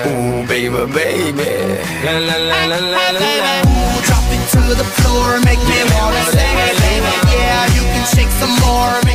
Ooh, baby, baby. La la la la la la la. Ooh, drop it to the floor, make me wanna sing baby. Yeah, you can shake some more.